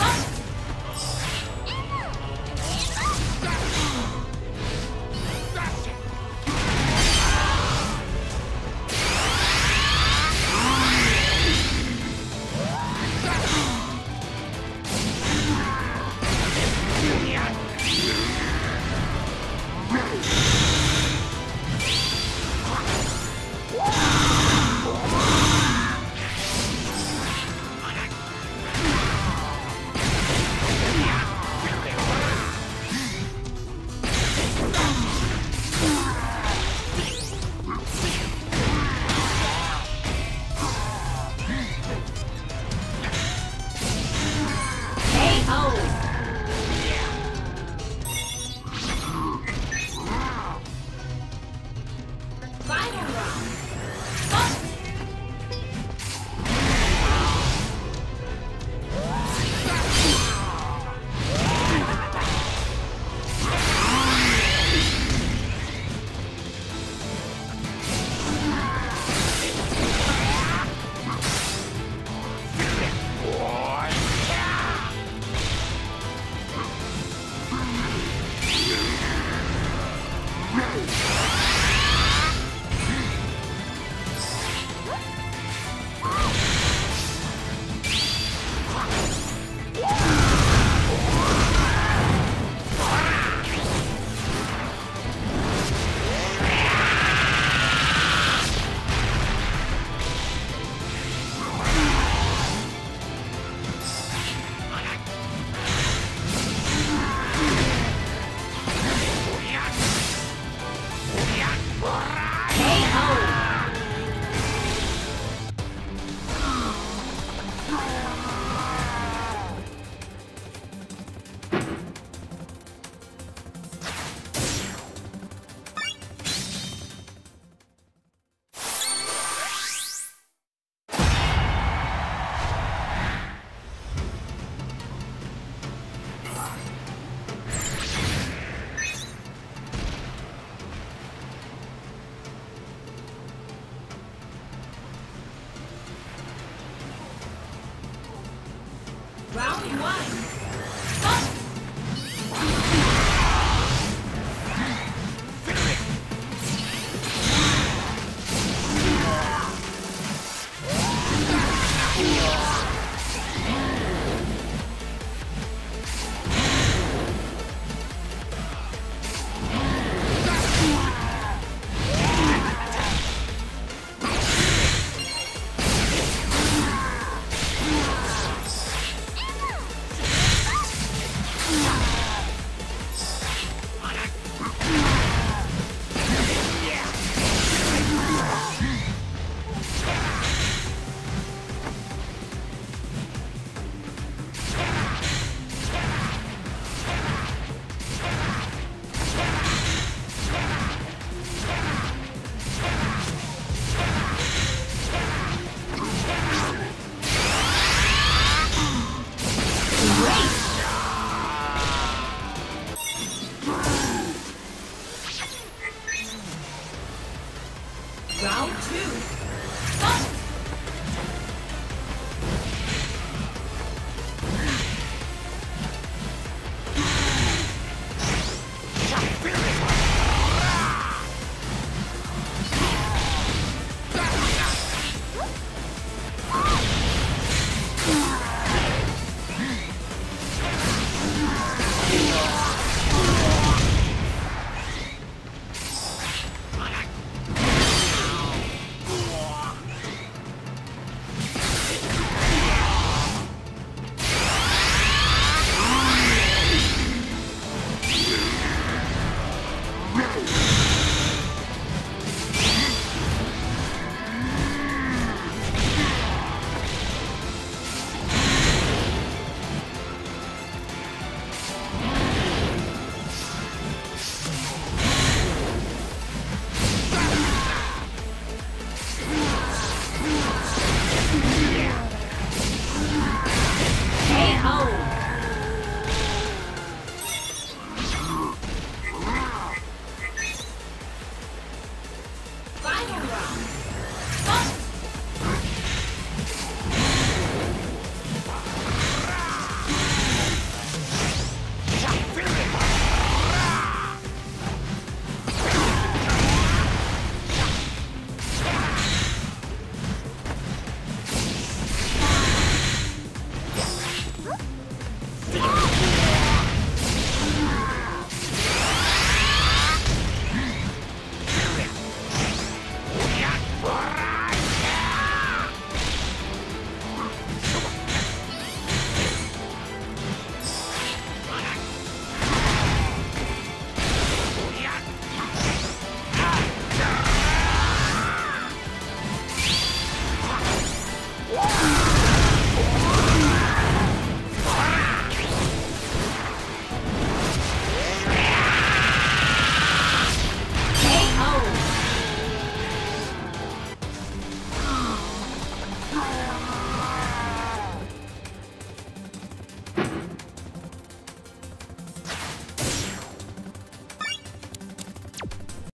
あっ!